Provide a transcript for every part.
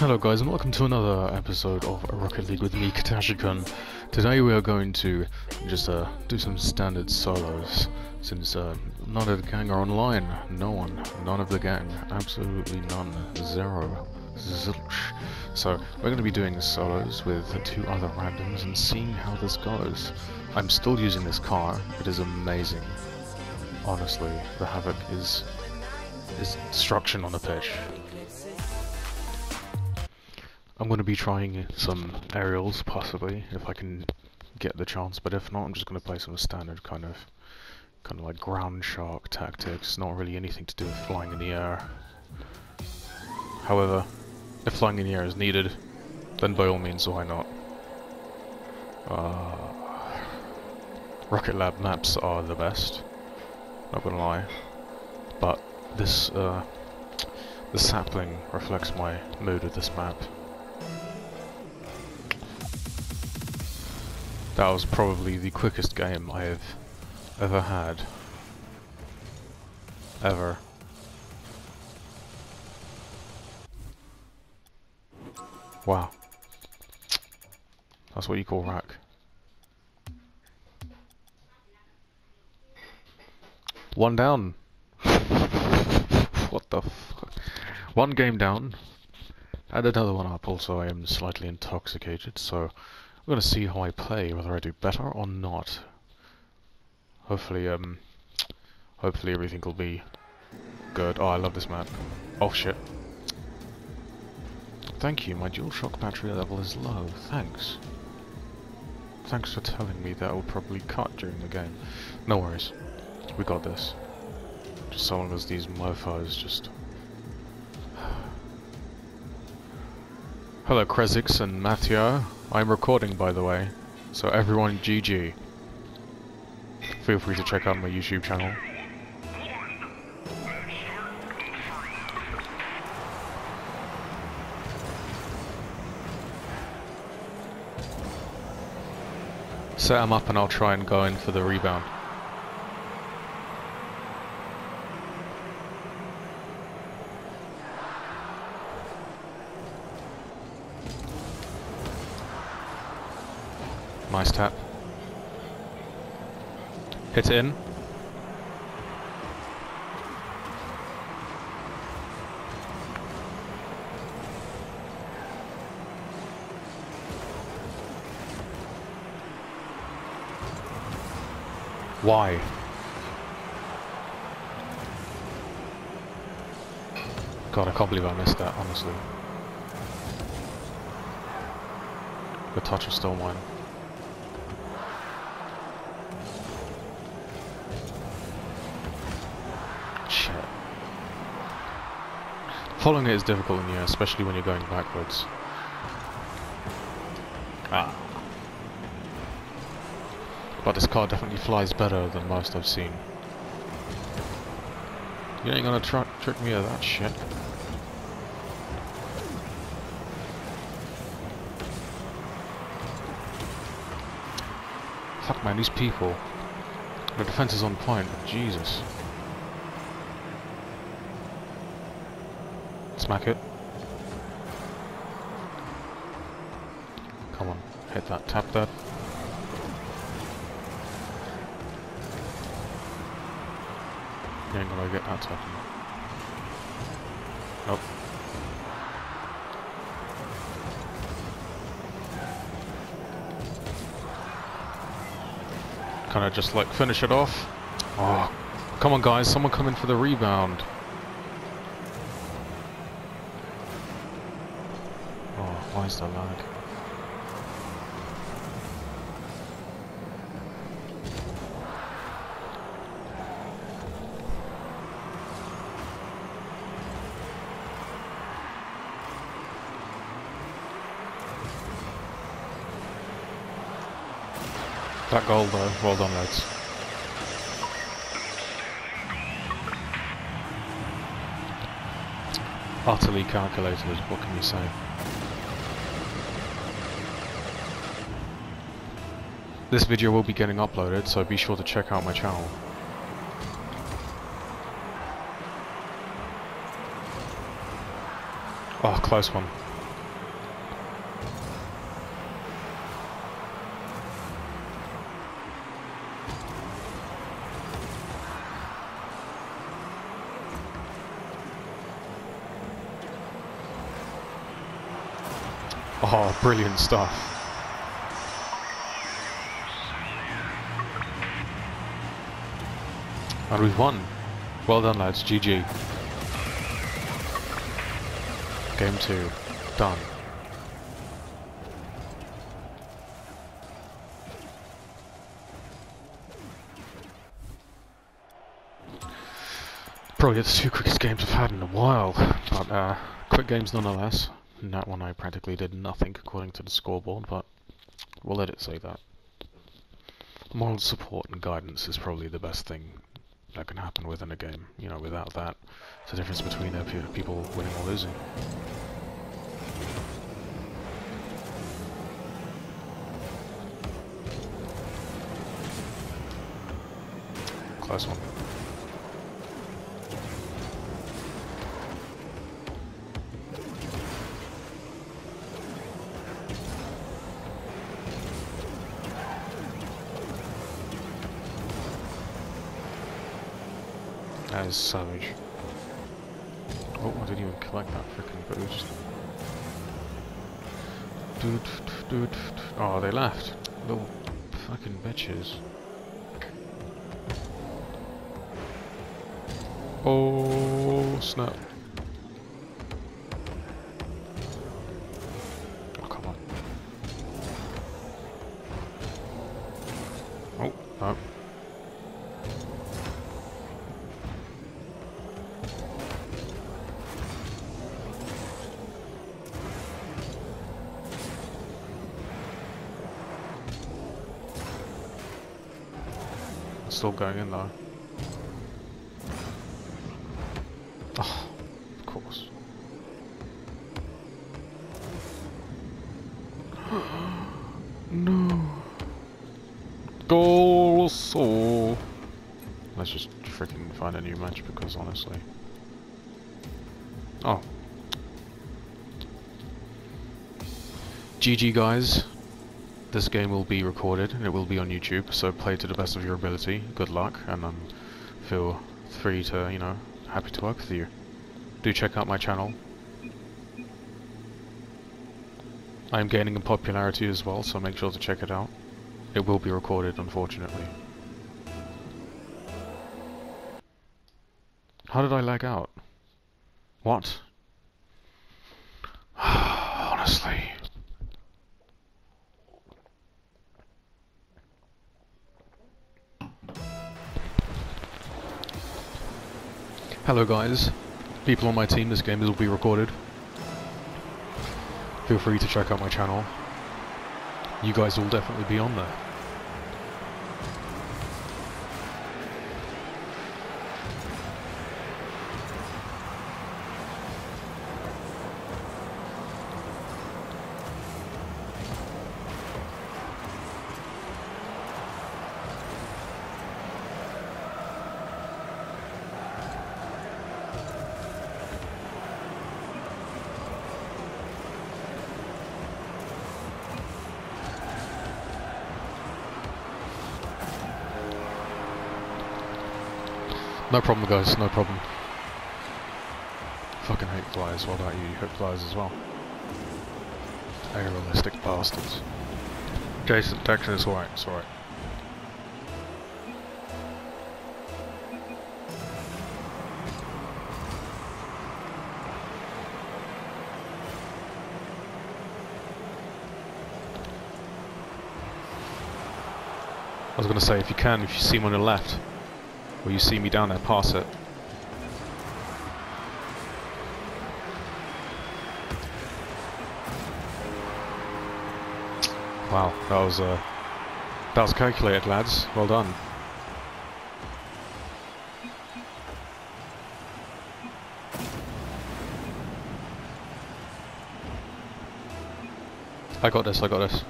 Hello guys and welcome to another episode of Rocket League with me, Katashikun. Today we are going to just uh, do some standard solos, since uh, none of the gang are online. No one. None of the gang. Absolutely none. Zero. Zilch. So we're going to be doing solos with two other randoms and seeing how this goes. I'm still using this car. It is amazing. Honestly, the Havoc is is destruction on the pitch. I'm going to be trying some aerials, possibly, if I can get the chance, but if not, I'm just going to play some standard kind of, kind of like ground shark tactics, not really anything to do with flying in the air. However, if flying in the air is needed, then by all means, why not? Uh, Rocket Lab maps are the best, not gonna lie, but this, uh, the sapling reflects my mood with this map. That was probably the quickest game I have ever had. Ever. Wow. That's what you call rack. One down. what the fuck? One game down. And another one up. Also, I am slightly intoxicated, so I'm gonna see how I play, whether I do better or not. Hopefully, um, hopefully everything will be good. Oh, I love this map. Oh shit. Thank you, my dual shock battery level is low. Thanks. Thanks for telling me that I will probably cut during the game. No worries. We got this. Just so long as these mofos just... Hello, Krezix and Matteo. I'm recording, by the way, so everyone GG. Feel free to check out my YouTube channel. Set them up and I'll try and go in for the rebound. Nice tap. Hit it in. Why? God, I can't believe I missed that, honestly. The touch was still mine. Shit. Following it is difficult in the air, especially when you're going backwards. Ah. But this car definitely flies better than most I've seen. You ain't gonna try trick me of that shit. Fuck man, these people. The defense is on point. Jesus. Smack it. Come on, hit that, tap that. You ain't gonna get that tapping. Nope. Kind of just like finish it off. Oh, come on guys, someone come in for the rebound. That goal though, well done lads. Utterly calculated, what can you say? This video will be getting uploaded, so be sure to check out my channel. Oh, close one. Oh, brilliant stuff. And we've won. Well done lads, GG. Game 2. Done. Probably the two quickest games I've had in a while, but uh, quick games nonetheless. In that one I practically did nothing according to the scoreboard, but we'll let it say that. Moral support and guidance is probably the best thing that can happen within a game. You know, without that, it's the difference between uh, people winning or losing. Close one. Is savage. Oh, I didn't even collect that freaking boost. Dude, dude, oh, they left. Little fucking bitches. Oh, snap. Still going in though. Ah, oh, of course. no. Goal so. Let's just freaking find a new match because honestly. Oh. GG guys. This game will be recorded and it will be on YouTube, so play to the best of your ability. Good luck, and um, feel free to, you know, happy to work with you. Do check out my channel. I am gaining in popularity as well, so make sure to check it out. It will be recorded, unfortunately. How did I lag out? What? Hello guys, people on my team, this game will be recorded. Feel free to check out my channel. You guys will definitely be on there. No problem guys, no problem. Fucking hate flies, what about you? You hate flies as well? Aerialistic bastards. Jason, detection is alright, it's alright. I was gonna say, if you can, if you see him on the left, Will you see me down there, pass it. Wow, that was uh, that was calculated, lads. Well done. I got this, I got this.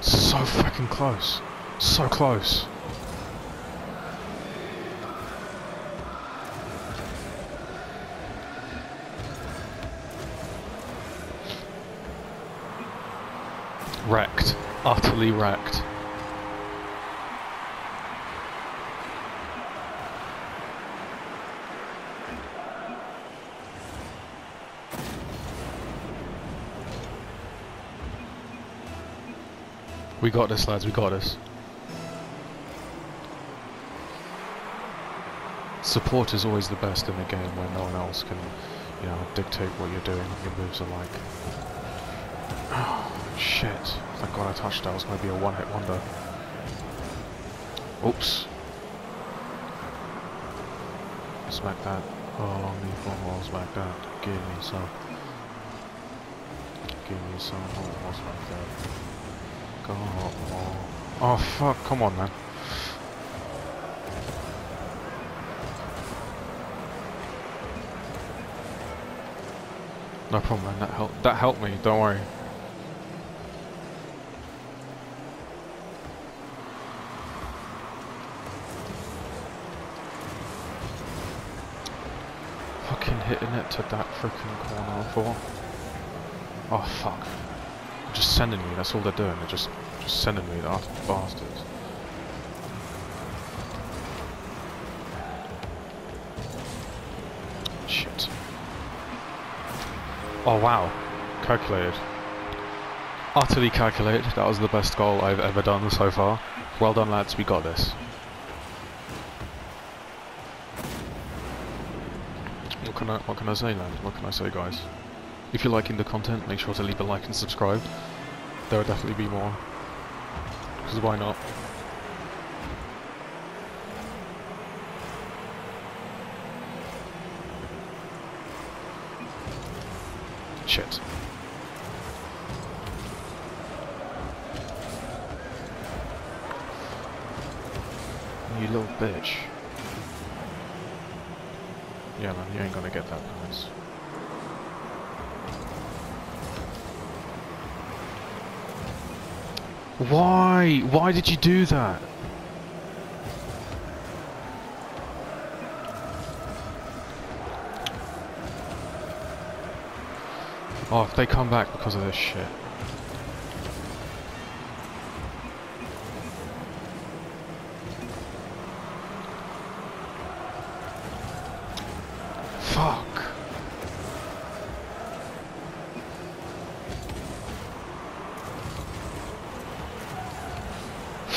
So fucking close. So close. Wrecked. Utterly wrecked. We got this, lads. We got this. Support is always the best in the game when no one else can, you know, dictate what you're doing, your moves are like. Oh, shit. Thank god I touched that. It was going to be a one-hit wonder. Oops. Smack that. Oh, me four smack that. Give me some. Give me some that. Go. Oh fuck, come on man. No problem man, that helped that helped me, don't worry. Fucking hitting it to that freaking corner for. Oh fuck sending me, that's all they're doing, they're just, just sending me, the bastards. Shit. Oh wow, calculated. Utterly calculated, that was the best goal I've ever done so far. Well done lads, we got this. What can I, what can I say lads, what can I say guys? If you're liking the content, make sure to leave a like and subscribe. There will definitely be more. Because why not? Shit. You little bitch. Yeah man, you ain't gonna get that nice. Why? Why did you do that? Oh, if they come back because of this shit.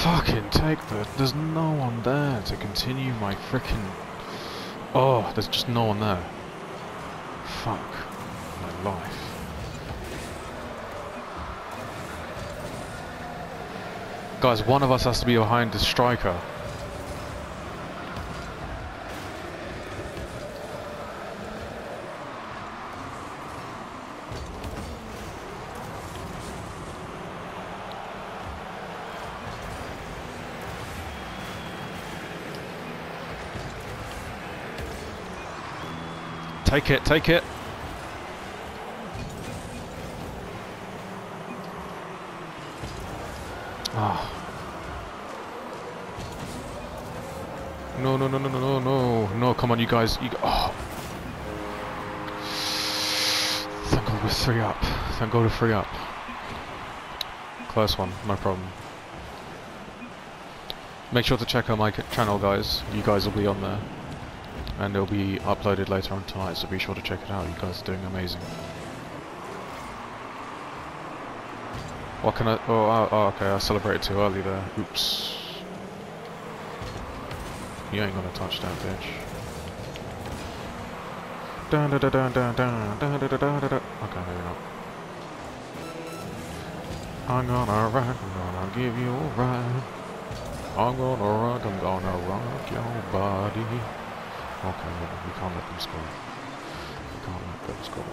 Fucking take the... There's no one there to continue my freaking... Oh, there's just no one there. Fuck. My life. Guys, one of us has to be behind the striker. Take it, take it. Ah. No, no, no, no, no, no, no, no, come on, you guys. You, oh. Thank God we're three up. Thank God we're three up. Close one, no problem. Make sure to check out my channel, guys. You guys will be on there and it'll be uploaded later on tonight, so be sure to check it out. You guys are doing amazing. What can I... Oh, oh, oh okay, I celebrated too early there. Oops. You ain't gonna touch that bitch. Dun dun dun dun dun dun dun dun dun dun Okay, maybe not. I'm gonna rock, I'm gonna give you a ride. I'm gonna rock, I'm gonna rock your body. Okay, we can't let them score. We can't let them score.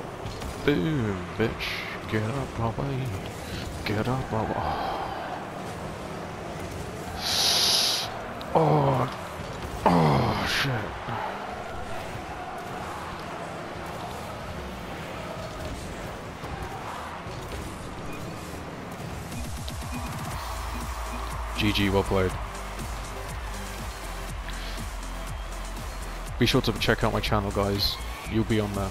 Boom, bitch. Get up way. Get up. Oh. oh. Oh, shit. GG, well played. Be sure to check out my channel, guys. You'll be on there.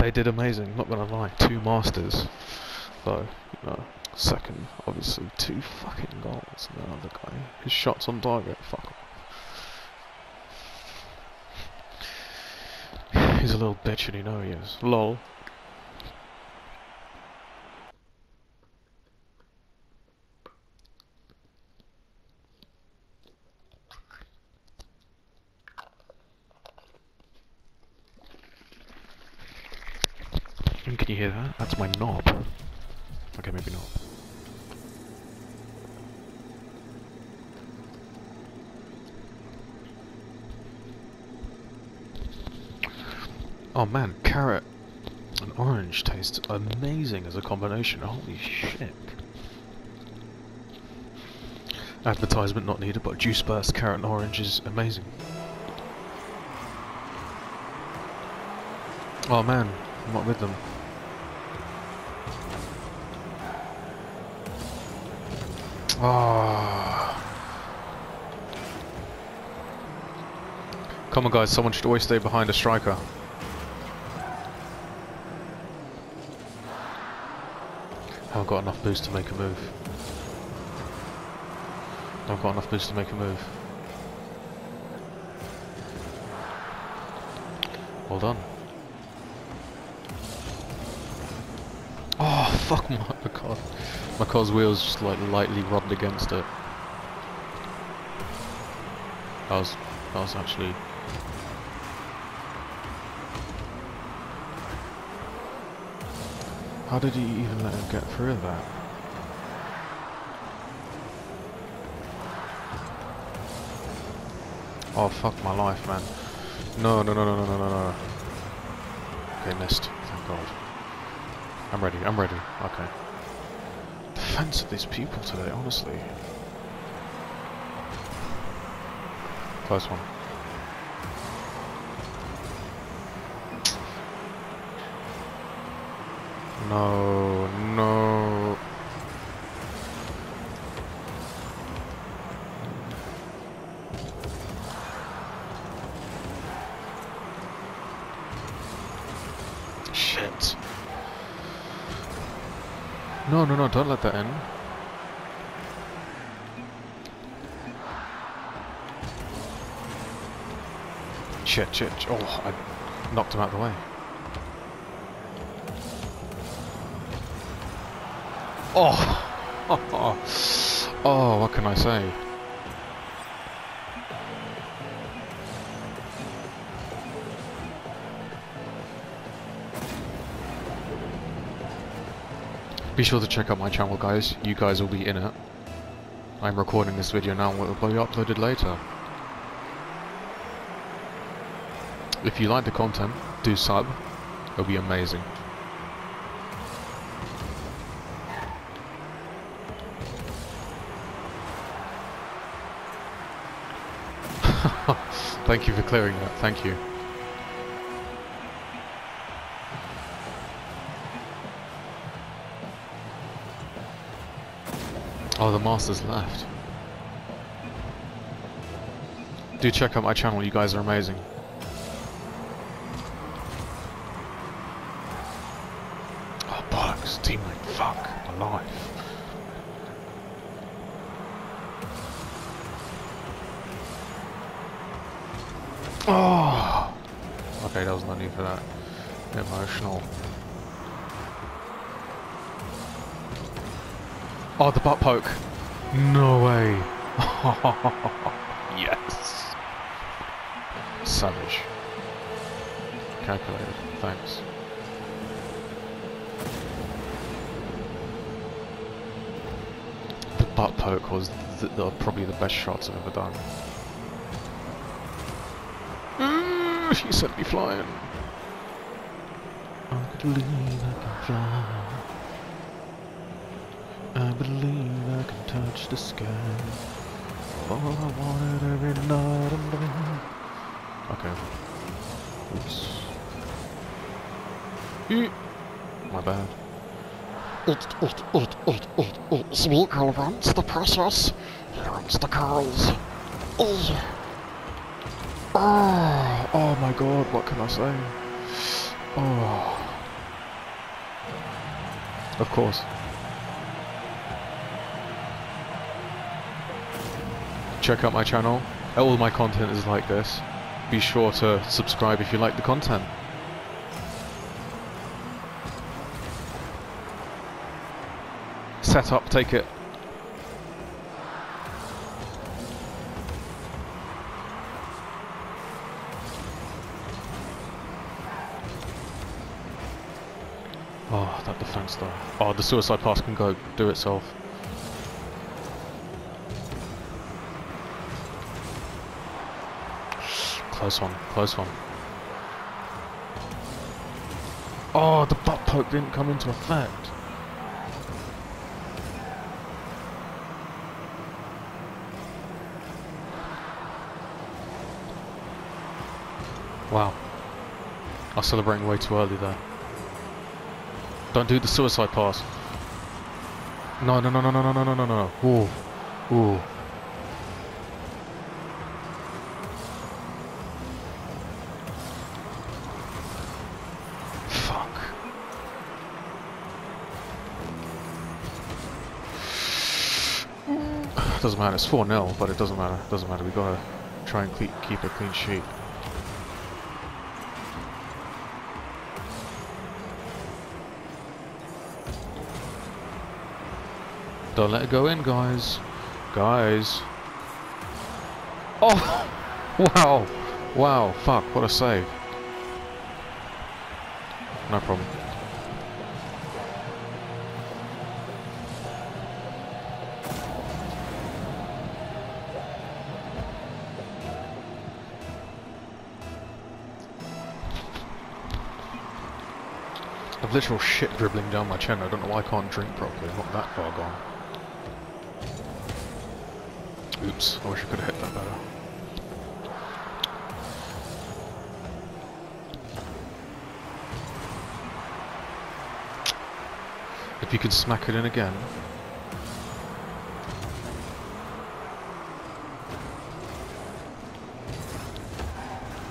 They did amazing, not gonna lie. Two masters. Though, you know, second, obviously, two fucking goals. And the other guy, his shots on target, fuck little bitch and you know he is. LOL. Can you hear that? That's my knob. Okay, maybe not. Oh man, carrot and orange taste amazing as a combination. Holy shit. Advertisement not needed, but juice burst carrot and orange is amazing. Oh man, I'm not with them. Oh. Come on guys, someone should always stay behind a striker. I haven't got enough boost to make a move. I haven't got enough boost to make a move. Well done. Oh, fuck my god. My car's wheels just like lightly rubbed against it. That was, that was actually... How did he even let him get through that? Oh fuck my life man. No, no, no, no, no, no, no, no. Okay, missed. Thank god. I'm ready, I'm ready. Okay defense of these people today, honestly. First one. No, no. Shit. No, no, no, don't let that in. Shit, shit, oh, I knocked him out of the way. Oh! oh, oh, what can I say? Be sure to check out my channel guys, you guys will be in it. I'm recording this video now and it will be uploaded later. If you like the content, do sub, it'll be amazing. Thank you for clearing that, thank you. Oh, the master's left. Do check out my channel, you guys are amazing. Oh, bollocks, teammate, fuck, alive. Okay, that was no need for that. Emotional. Oh, the butt poke. No way. yes. Savage. Calculated. Thanks. The butt poke was the, the, probably the best shots I've ever done. Mm, she sent me flying. I believe I can fly. I believe I can touch the sky. All I wanted every night and day. Okay. Oops. Mm. My bad. It, it, it, it, it, it's me who wants the process. He wants the curls. Eh. Oh, oh my god, what can I say? Oh. Of course. Check out my channel. All my content is like this. Be sure to subscribe if you like the content. Set up, take it. Oh, the suicide pass can go do itself. Close one, close one. Oh, the butt poke didn't come into effect. Wow. I was celebrating way too early there. Don't do the suicide pass. No, no, no, no, no, no, no, no, no, no. Ooh. Ooh. Fuck. Doesn't matter, it's 4 0, but it doesn't matter. Doesn't matter, we gotta try and keep a clean sheet. Don't let it go in, guys. Guys. Oh! Wow! Wow, fuck, what a save. No problem. I've literal shit dribbling down my chin. I don't know why I can't drink properly. I'm not that far gone. Oops, I wish I could have hit that better. If you could smack it in again.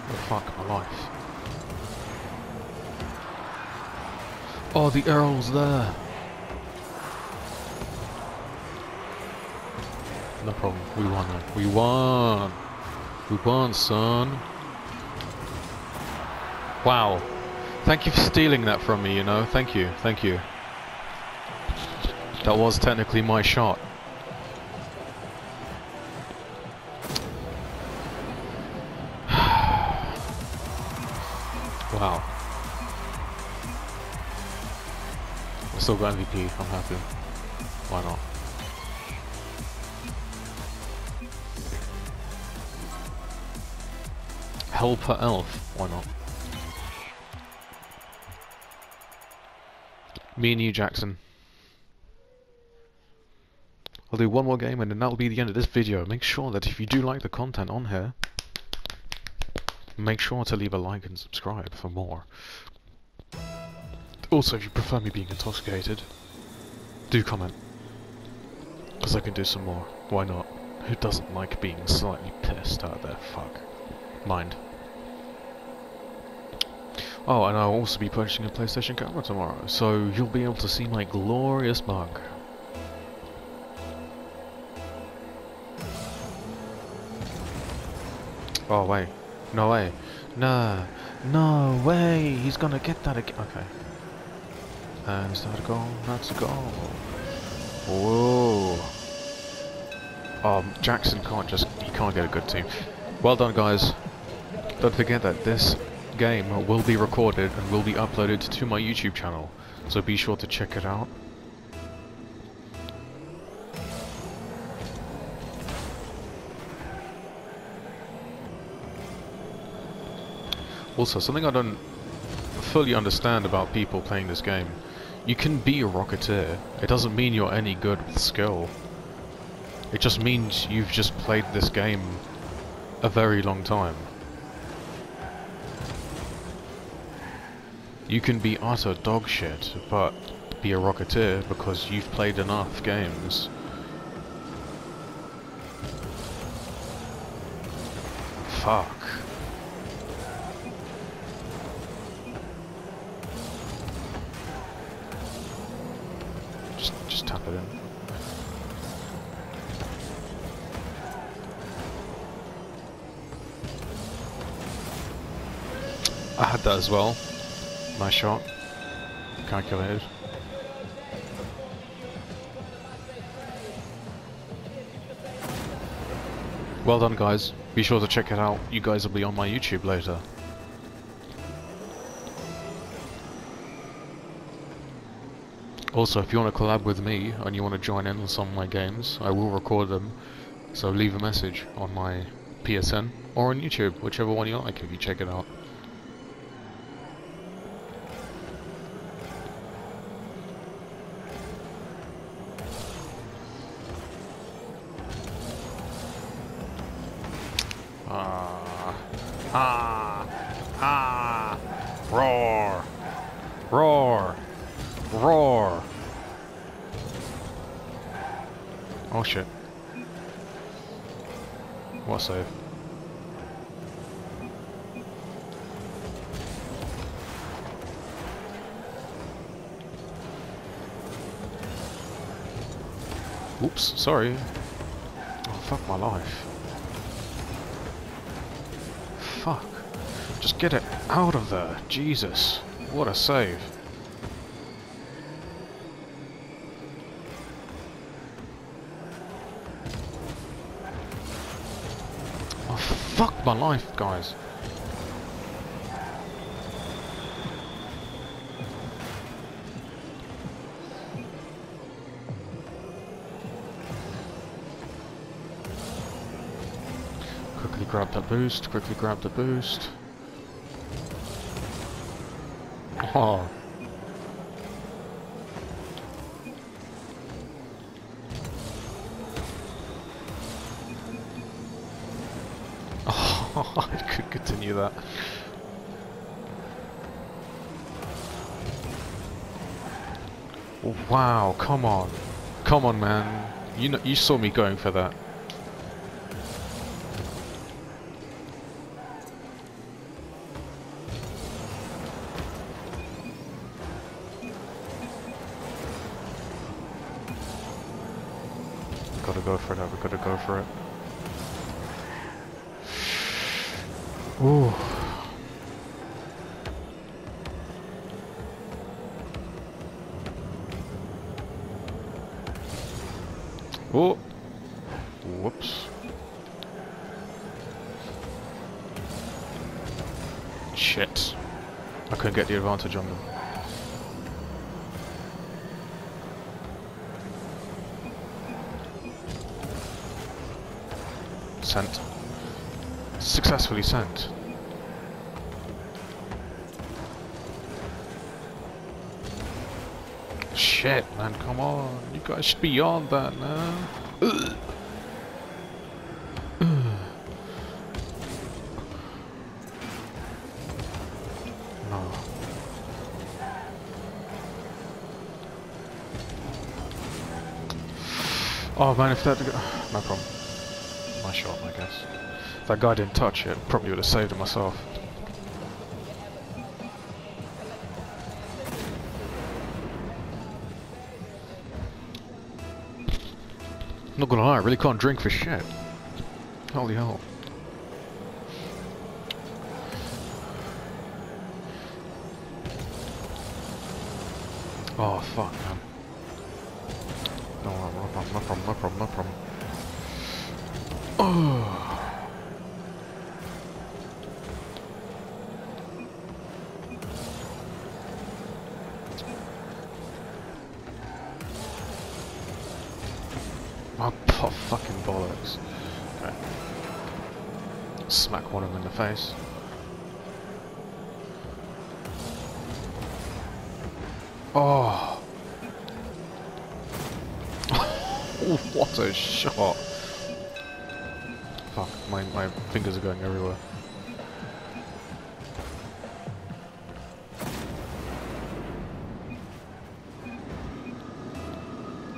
Oh fuck my life. Oh, the Earl's there. No problem. We won. We won. We won, son. Wow. Thank you for stealing that from me, you know. Thank you. Thank you. That was technically my shot. wow. I still got MVP. I'm happy. Why not? Helper Elf. Why not? Me and you, Jackson. I'll do one more game and then that'll be the end of this video. Make sure that if you do like the content on here, make sure to leave a like and subscribe for more. Also, if you prefer me being intoxicated, do comment. Because I can do some more. Why not? Who doesn't like being slightly pissed out of their fuck mind? Oh, and I'll also be purchasing a PlayStation camera tomorrow, so you'll be able to see my glorious mug. Oh, wait. No way. No. No way. He's gonna get that again. Okay. And is that a goal? That's a goal. Whoa. Um, Jackson can't just, he can't get a good team. Well done, guys. Don't forget that this game will be recorded and will be uploaded to my YouTube channel, so be sure to check it out. Also, something I don't fully understand about people playing this game. You can be a Rocketeer. It doesn't mean you're any good with skill. It just means you've just played this game a very long time. You can be utter dog shit, but be a Rocketeer because you've played enough games. Fuck. Just tap it in. I had that as well. Nice shot. Calculated. Well done guys. Be sure to check it out. You guys will be on my YouTube later. Also, if you want to collab with me and you want to join in on some of my games, I will record them. So leave a message on my PSN or on YouTube, whichever one you like if you check it out. Ah, ah, ah, roar, roar, roar. Oh shit. What save. Oops, sorry. Oh, fuck my life. Fuck. Just get it out of there. Jesus. What a save. Oh, fuck my life, guys. Quickly grab that boost, quickly grab the boost. Oh, continue that. Wow, come on. Come on, man. You know, you saw me going for that. Gotta go for it, we gotta go for it. Ooh. Oh. Whoops. Shit. I couldn't get the advantage on them. Sent. Successfully sent. Shit, man, come on. You guys should be on that now. No. Oh man, if that... No problem. Shot, I guess. If that guy didn't touch it, probably would have saved it myself. Not gonna lie, I really can't drink for shit. Holy hell. Oh fuck man. No, no problem, no problem, no problem, no problem. Oh. Oh, oh fucking bollocks. Smack one of them in the face. Oh. what a shot. Fingers are going everywhere.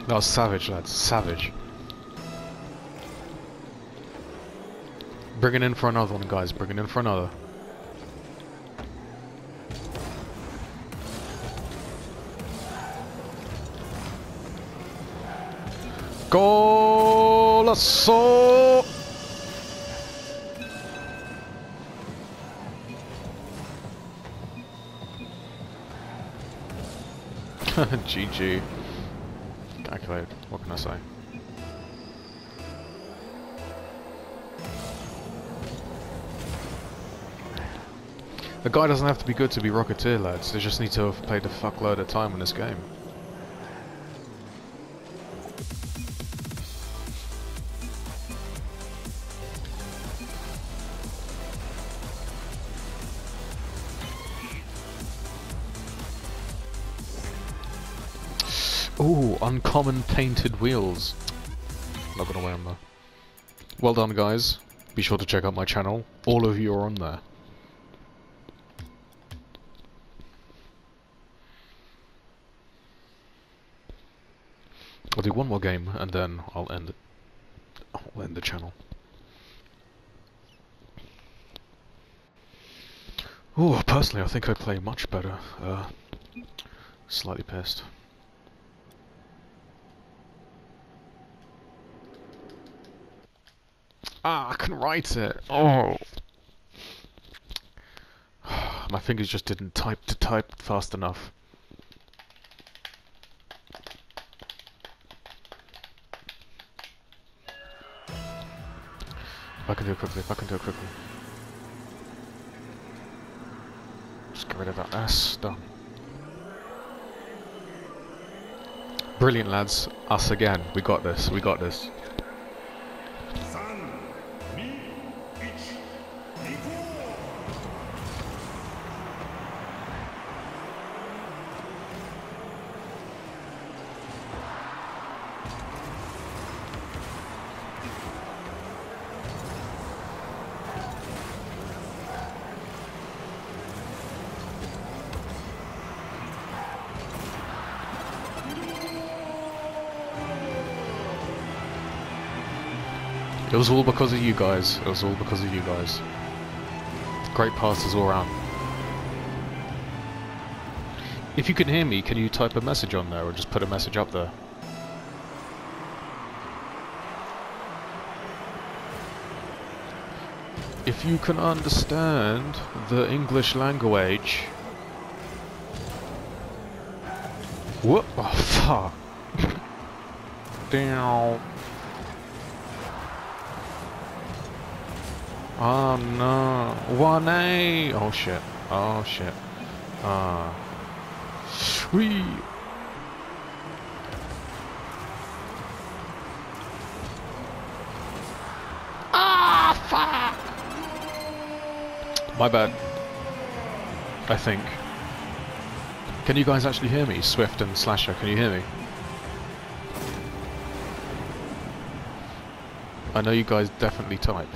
That was savage, lads. Savage. Bringing in for another one, guys. Bringing in for another. Colossal! GG. Calculated. What can I say? The guy doesn't have to be good to be Rocketeer, lads. They just need to have played a fuckload of time in this game. Ooh, uncommon painted wheels. Not gonna wear them though. Well done guys. Be sure to check out my channel. All of you are on there. I'll do one more game and then I'll end it. I'll end the channel. Oh, personally, I think I play much better. Uh, slightly pissed. Ah, I can write it. Oh. My fingers just didn't type to type fast enough. If I can do it quickly, if I can do it quickly. Just get rid of that S. Done. Brilliant, lads. Us again. We got this. We got this. It was all because of you guys. It was all because of you guys. Great passes all around. If you can hear me, can you type a message on there or just put a message up there? If you can understand the English language... Whoop! Oh, fuck! Damn. Oh no. 1A! Oh shit. Oh shit. Ah. Uh. Ah, fuck! My bad. I think. Can you guys actually hear me? Swift and Slasher, can you hear me? I know you guys definitely type.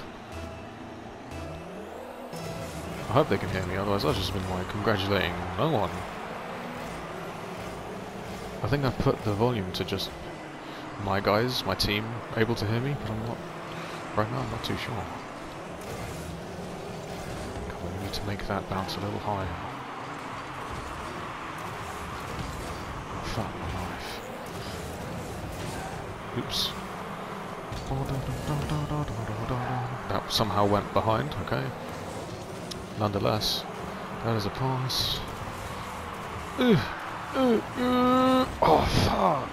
I hope they can hear me, otherwise I've just been like congratulating no one. I think I've put the volume to just my guys, my team, able to hear me, but I'm not, right now I'm not too sure. We need to make that bounce a little higher. Oh, fuck my life. Oops. That somehow went behind, okay. Nonetheless, that is a pass. Uh, uh, uh. Oh, fuck.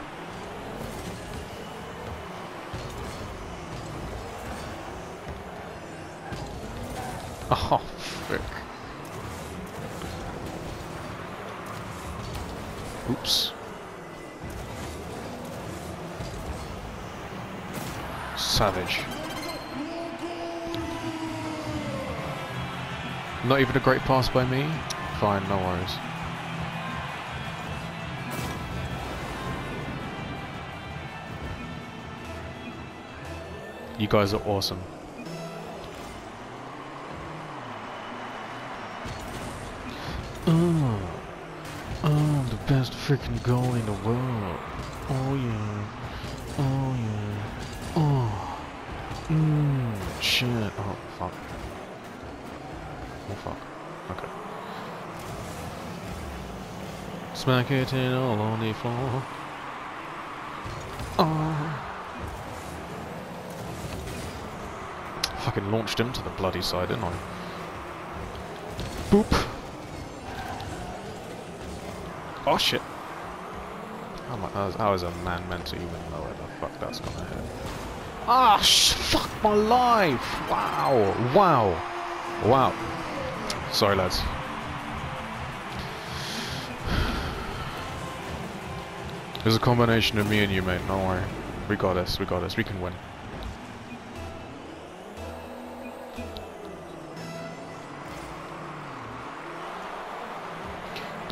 Oh, frick. Oops. Savage. Not even a great pass by me? Fine, no worries. You guys are awesome. Oh, oh, the best freaking goalie in the world. Oh yeah, oh yeah, oh, mmm, shit, oh fuck. Oh fuck. Okay. Smack it in all on the floor. Oh. Fucking launched him to the bloody side, didn't I? Boop. Oh shit. How, am I, how, is, how is a man meant to even know where the fuck that's gonna hit? Ah, sh fuck my life! Wow, wow, wow. Sorry, lads. There's a combination of me and you, mate. Don't worry. We got this. We got this. We can win.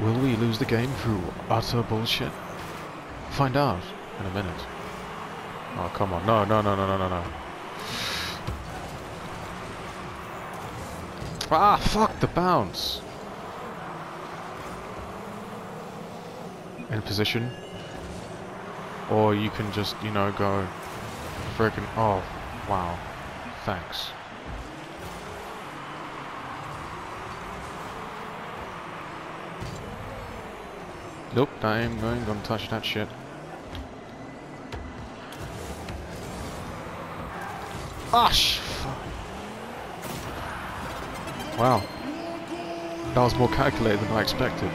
Will we lose the game through utter bullshit? Find out in a minute. Oh, come on. No, no, no, no, no, no, no. Ah, fuck the bounce. In position. Or you can just, you know, go freaking. Oh, wow. Thanks. Nope, I ain't going to touch that shit. Ah, sh Wow. That was more calculated than I expected.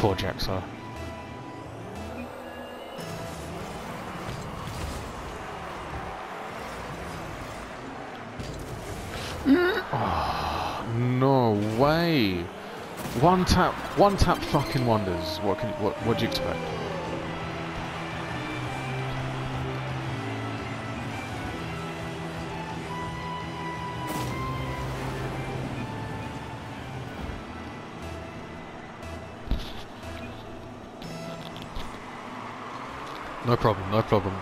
Poor Jaxar. Oh, no way. One tap, one tap fucking wonders. What can, what, what do you expect? No problem, no problem.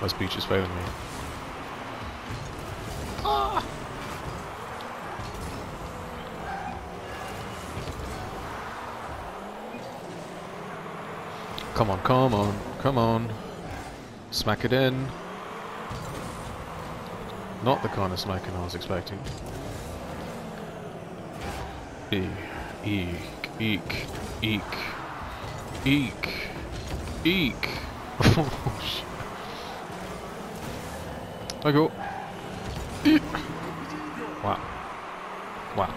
My speech is failing me. Ah! Come on, come on, come on. Smack it in. Not the kind of smacking I was expecting. Eek, eek, eek, eek, eek, eek. I go. Wow. Wow.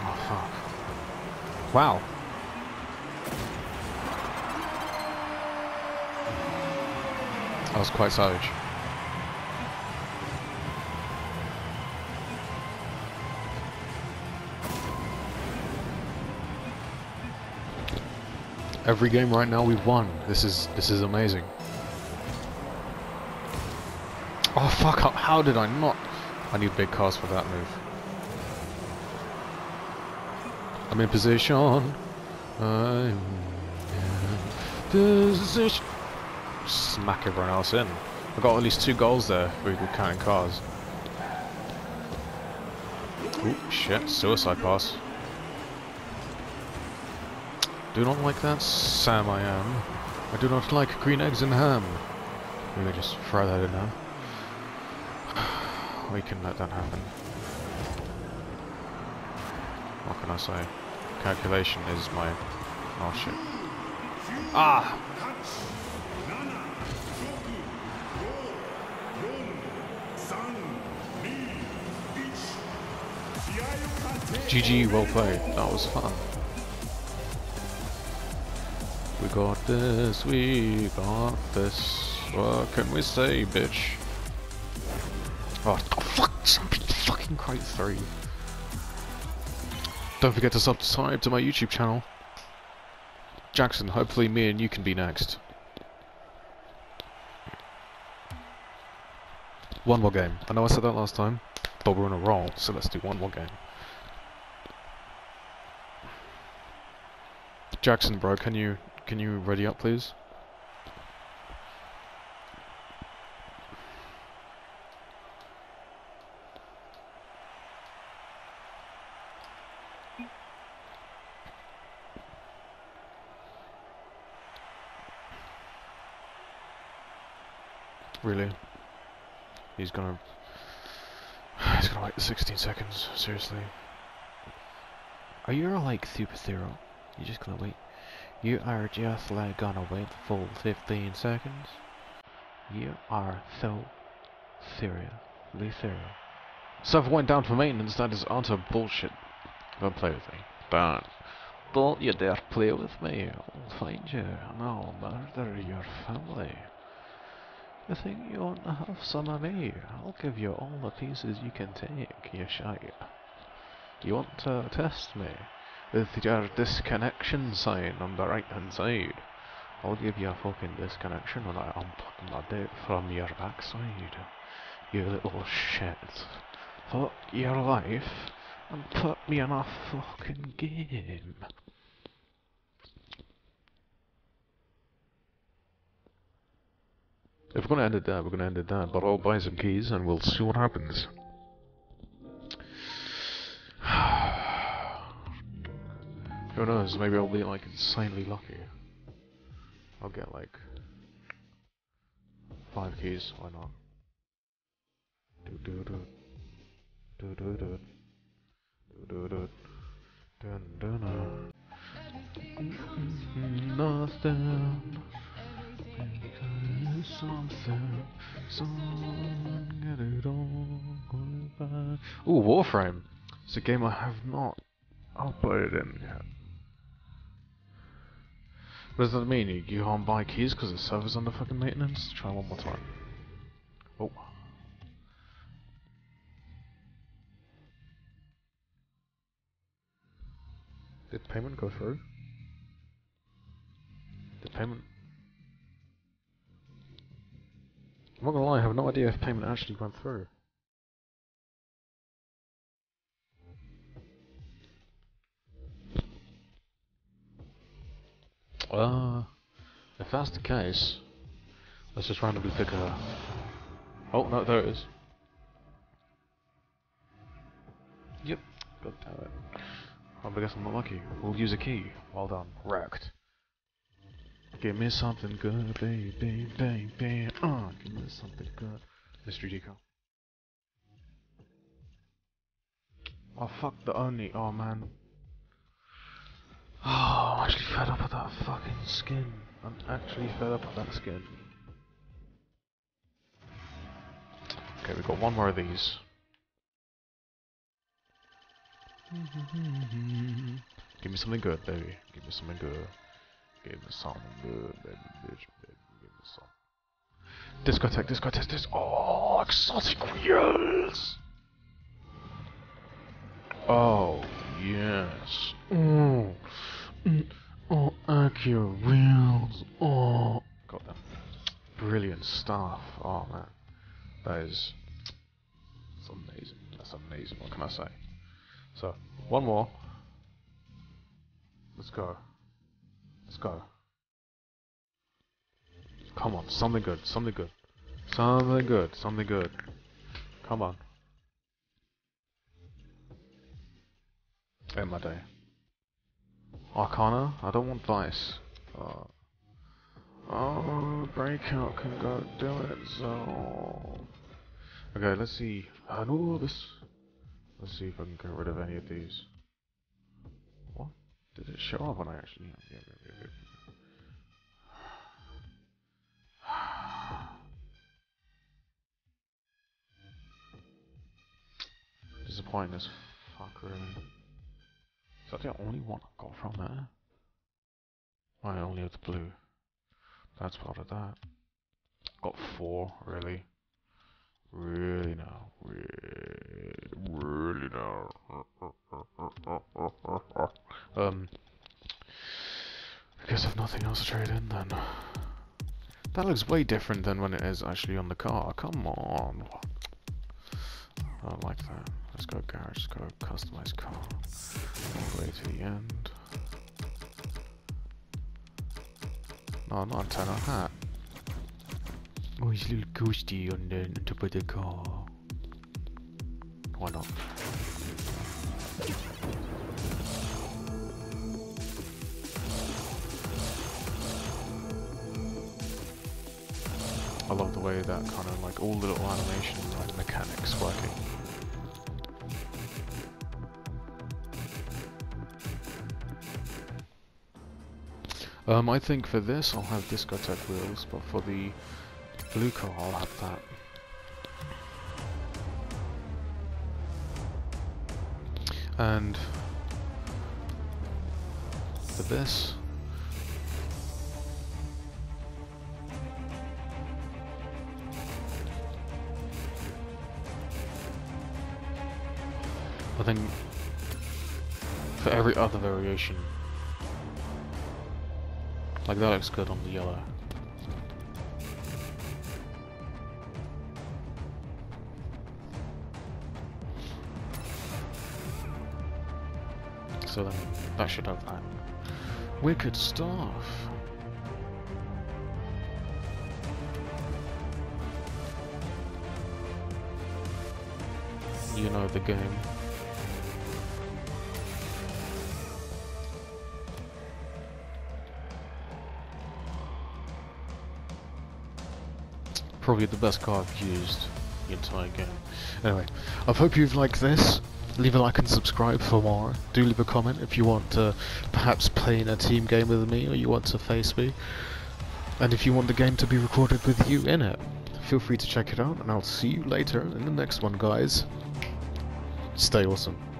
Oh, fuck. Wow. That was quite savage. Every game right now we've won. This is this is amazing. Oh fuck! up! how did I not? I need big cars for that move. I'm in position. I'm in position. Smack everyone else in. I got at least two goals there. If we're counting cars. Ooh, shit! Suicide pass. Do not like that, Sam I am. I do not like green eggs and ham. Maybe just fry that in now. We can let that happen. What can I say? Calculation is my... Oh shit. Ah! GG, well played. That was fun. Got this, we got this. What can we say, bitch? Oh, fuck! Something fucking crate 3. Don't forget to subscribe to my YouTube channel. Jackson, hopefully me and you can be next. One more game. I know I said that last time, but we're on a roll, so let's do one more game. Jackson, bro, can you can you ready up, please? Really? He's gonna... He's gonna wait 16 seconds, seriously. Are you like Super Zero? You're just gonna wait? You are just like gonna wait full 15 seconds? You are so seriously serious. Server went down for maintenance, that is utter bullshit. Don't play with me. Don't. Don't you dare play with me. I'll find you and I'll murder your family. You think you want to have some of me? I'll give you all the pieces you can take, you shite. You want to test me? With your disconnection sign on the right hand side. I'll give you a fucking disconnection when I unplug my dick from your backside. You little shit. Fuck your life and put me in a fucking game. If we're gonna end it there, we're gonna end it there, but I'll buy some keys and we'll see what happens. Who knows, maybe I'll be like insanely lucky. I'll get like five keys, why not? Do do do do do do do do dun Nothing something it all Ooh, Warframe! It's a game I have not uploaded in yet. What does that mean? You, you can't buy keys because the server's under fucking maintenance? Try one more time. Oh. Did payment go through? Did payment... I'm not gonna lie, I have no idea if payment actually went through. Uh, if that's the case, let's just randomly pick a... Oh, no, there it is. Yep, god damn it. Oh, I guess I'm not lucky. We'll use a key. Well done. Wrecked. Give me something good, baby, baby, baby. Uh, give me something good. Mystery decal. Oh fuck the only. Oh man. Oh, I'm actually fed up with that fucking skin. I'm actually fed up with that skin. Okay, we've got one more of these. Give me something good, baby. Give me something good. Give me something good, baby, bitch, baby. Give me some. Discotheque, discotheque, this. Oh, exotic wheels! Oh, yes. Mm. Oh, Acura wheels. Oh, got them. Brilliant stuff. Oh man, that is. That's amazing. That's amazing. What can I say? So, one more. Let's go. Let's go. Come on, something good, something good. Something good, something good. Come on. End my day. Arcana? I don't want Vice. Uh, oh, Breakout can go do it, so... Okay, let's see. I uh, know this... Let's see if I can get rid of any of these. What? Did it show up when I actually... Yeah, yeah, yeah, yeah. Disappointing as fuck, really. That the only one I got from there? I only have the blue. That's part of that. Got four, really. Really now. Really, now. um. I guess I've nothing else to trade in then. That looks way different than when it is actually on the car. Come on. I like that. Let's go garage, let's go customize car. All the way to the end. No, not antenna, hat. Oh, he's a little ghosty on the, on top of the car. Why not? I love the way that kind of like all the little animation like mechanics working. Um, I think for this I'll have discotheque wheels, but for the blue car I'll have that. And for this, I think for every other variation, like that looks good on the yellow. So then that should have that. Wicked stuff. You know the game. Probably the best car I've used the entire game. Anyway, I hope you've liked this. Leave a like and subscribe for more. Do leave a comment if you want to perhaps play in a team game with me or you want to face me. And if you want the game to be recorded with you in it, feel free to check it out and I'll see you later in the next one guys. Stay awesome.